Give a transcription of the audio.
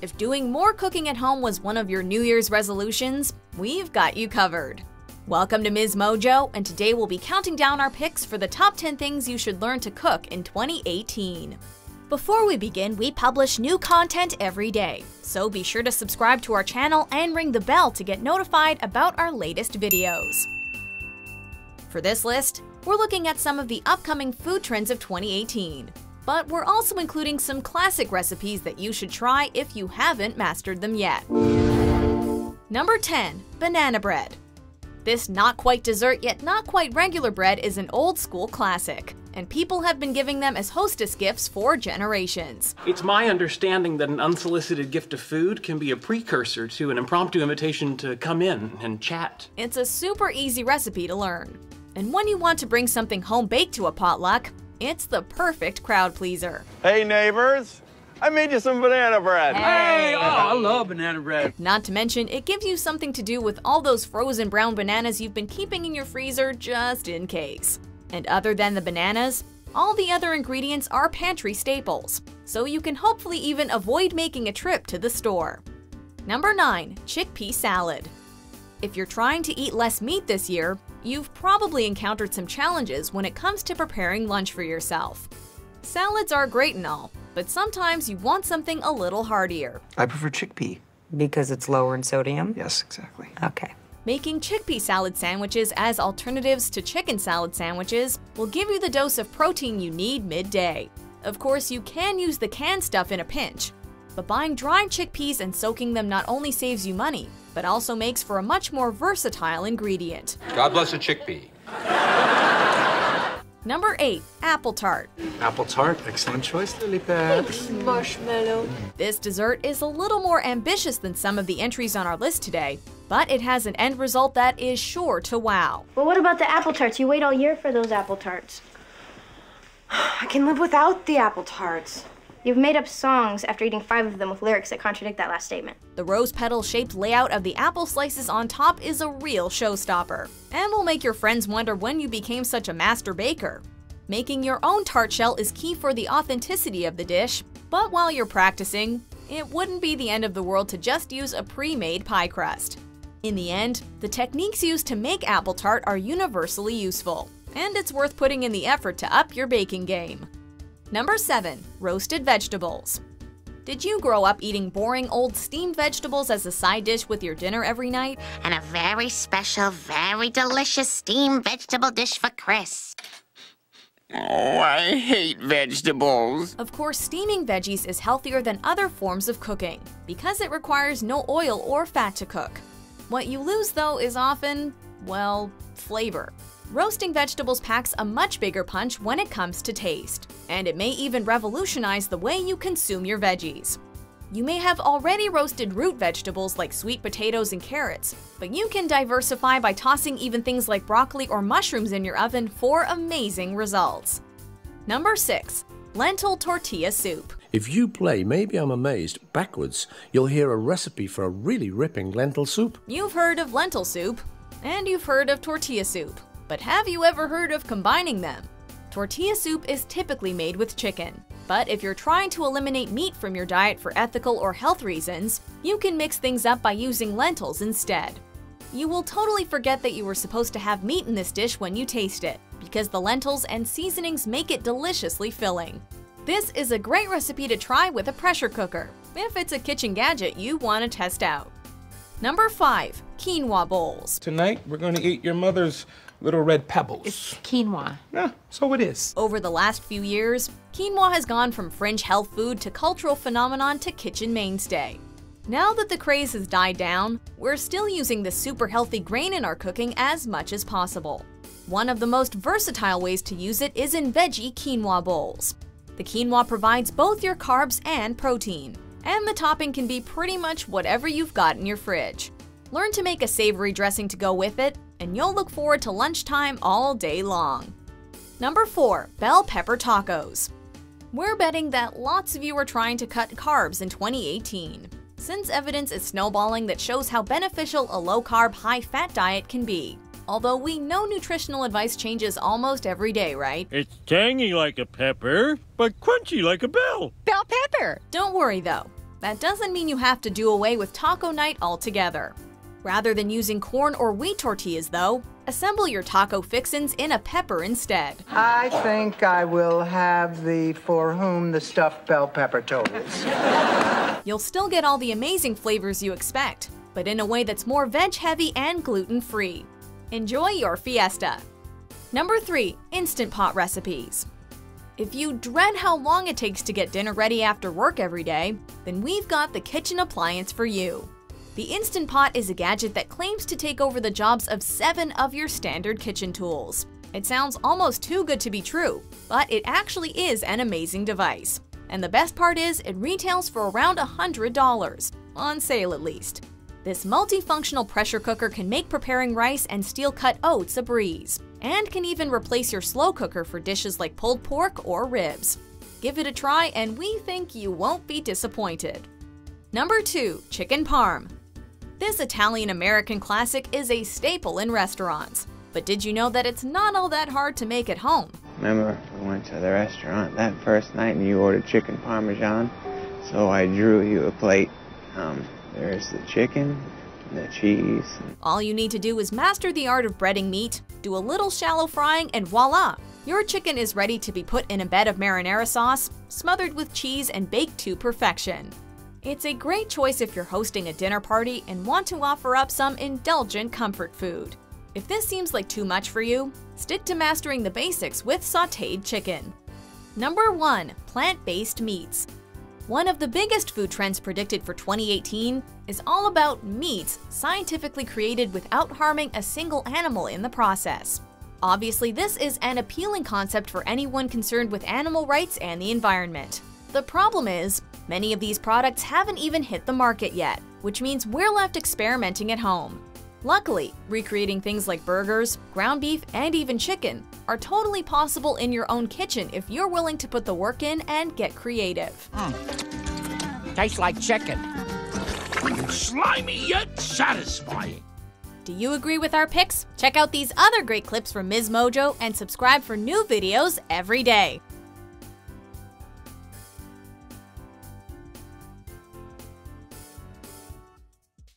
If doing more cooking at home was one of your New Year's resolutions, we've got you covered. Welcome to Ms. Mojo, and today we'll be counting down our picks for the top 10 things you should learn to cook in 2018. Before we begin, we publish new content every day, so be sure to subscribe to our channel and ring the bell to get notified about our latest videos. For this list, we're looking at some of the upcoming food trends of 2018. But we're also including some classic recipes that you should try if you haven't mastered them yet. Number 10. Banana Bread This not quite dessert yet not quite regular bread is an old school classic and people have been giving them as hostess gifts for generations. It's my understanding that an unsolicited gift of food can be a precursor to an impromptu invitation to come in and chat. It's a super easy recipe to learn. And when you want to bring something home baked to a potluck, it's the perfect crowd pleaser. Hey neighbors, I made you some banana bread. Hey, oh, I love banana bread. Not to mention, it gives you something to do with all those frozen brown bananas you've been keeping in your freezer just in case. And other than the bananas, all the other ingredients are pantry staples, so you can hopefully even avoid making a trip to the store. Number 9. Chickpea Salad If you're trying to eat less meat this year, you've probably encountered some challenges when it comes to preparing lunch for yourself. Salads are great and all, but sometimes you want something a little heartier. I prefer chickpea. Because it's lower in sodium? Yes, exactly. Okay. Making chickpea salad sandwiches as alternatives to chicken salad sandwiches will give you the dose of protein you need midday. Of course, you can use the canned stuff in a pinch, but buying dried chickpeas and soaking them not only saves you money, but also makes for a much more versatile ingredient. God bless a chickpea. Number 8. Apple Tart Apple tart, excellent choice, Lily Pad. Marshmallow. This dessert is a little more ambitious than some of the entries on our list today, but it has an end result that is sure to wow. Well, what about the apple tarts? You wait all year for those apple tarts. I can live without the apple tarts. You've made up songs after eating five of them with lyrics that contradict that last statement. The rose petal shaped layout of the apple slices on top is a real showstopper, and will make your friends wonder when you became such a master baker. Making your own tart shell is key for the authenticity of the dish, but while you're practicing, it wouldn't be the end of the world to just use a pre-made pie crust. In the end, the techniques used to make apple tart are universally useful, and it's worth putting in the effort to up your baking game. Number 7. Roasted Vegetables Did you grow up eating boring old steamed vegetables as a side dish with your dinner every night? And a very special, very delicious steamed vegetable dish for Chris. Oh, I hate vegetables. Of course, steaming veggies is healthier than other forms of cooking because it requires no oil or fat to cook. What you lose, though, is often, well, flavor. Roasting vegetables packs a much bigger punch when it comes to taste, and it may even revolutionize the way you consume your veggies. You may have already roasted root vegetables like sweet potatoes and carrots, but you can diversify by tossing even things like broccoli or mushrooms in your oven for amazing results. Number 6. Lentil Tortilla Soup If you play Maybe I'm Amazed backwards, you'll hear a recipe for a really ripping lentil soup. You've heard of lentil soup, and you've heard of tortilla soup, but have you ever heard of combining them? Tortilla soup is typically made with chicken, but if you're trying to eliminate meat from your diet for ethical or health reasons, you can mix things up by using lentils instead. You will totally forget that you were supposed to have meat in this dish when you taste it, because the lentils and seasonings make it deliciously filling. This is a great recipe to try with a pressure cooker, if it's a kitchen gadget you want to test out. Number 5. Quinoa Bowls Tonight, we're going to eat your mother's little red pebbles. It's quinoa. Yeah, so it is. Over the last few years, quinoa has gone from fringe health food to cultural phenomenon to kitchen mainstay. Now that the craze has died down, we're still using this super healthy grain in our cooking as much as possible. One of the most versatile ways to use it is in veggie quinoa bowls. The quinoa provides both your carbs and protein, and the topping can be pretty much whatever you've got in your fridge. Learn to make a savory dressing to go with it, and you'll look forward to lunchtime all day long. Number 4. Bell Pepper Tacos We're betting that lots of you are trying to cut carbs in 2018, since evidence is snowballing that shows how beneficial a low-carb, high-fat diet can be. Although we know nutritional advice changes almost every day, right? It's tangy like a pepper, but crunchy like a bell. Bell pepper! Don't worry though. that doesn't mean you have to do away with taco night altogether. Rather than using corn or wheat tortillas, though, assemble your taco fixins in a pepper instead. I think I will have the for whom the stuffed bell pepper totals. You'll still get all the amazing flavors you expect, but in a way that's more veg heavy and gluten free. Enjoy your fiesta! Number 3. Instant Pot Recipes. If you dread how long it takes to get dinner ready after work every day, then we've got the kitchen appliance for you. The Instant Pot is a gadget that claims to take over the jobs of seven of your standard kitchen tools. It sounds almost too good to be true, but it actually is an amazing device. And the best part is, it retails for around $100, on sale at least. This multifunctional pressure cooker can make preparing rice and steel cut oats a breeze, and can even replace your slow cooker for dishes like pulled pork or ribs. Give it a try, and we think you won't be disappointed. Number 2. Chicken Parm. This Italian American classic is a staple in restaurants. But did you know that it's not all that hard to make at home? Remember, we went to the restaurant that first night and you ordered chicken parmesan, so I drew you a plate. Um, there's the chicken, the cheese. All you need to do is master the art of breading meat, do a little shallow frying, and voila! Your chicken is ready to be put in a bed of marinara sauce, smothered with cheese, and baked to perfection. It's a great choice if you're hosting a dinner party and want to offer up some indulgent comfort food. If this seems like too much for you, stick to mastering the basics with sauteed chicken. Number 1. Plant-based meats. One of the biggest food trends predicted for 2018 is all about meats scientifically created without harming a single animal in the process. Obviously, this is an appealing concept for anyone concerned with animal rights and the environment. The problem is, many of these products haven't even hit the market yet, which means we're left experimenting at home. Luckily, recreating things like burgers, ground beef, and even chicken are totally possible in your own kitchen if you're willing to put the work in and get creative. Mm. Tastes like chicken. Slimy yet satisfying. Do you agree with our picks? Check out these other great clips from Ms. Mojo and subscribe for new videos every day.